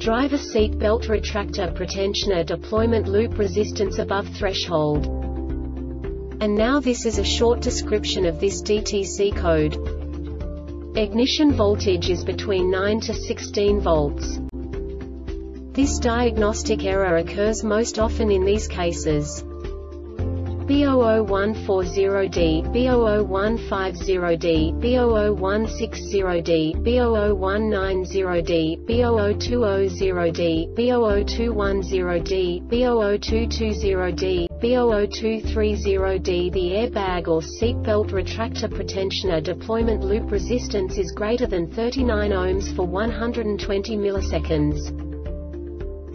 Driver seat belt retractor pretensioner deployment loop resistance above threshold. And now this is a short description of this DTC code. Ignition voltage is between 9 to 16 volts. This diagnostic error occurs most often in these cases. B00140D, B00150D, B00160D, B00190D, B00200D, B00210D, B00220D, B00230D. The Airbag or seatbelt retractor pretensioner deployment loop resistance is greater than 39 ohms for 120 milliseconds.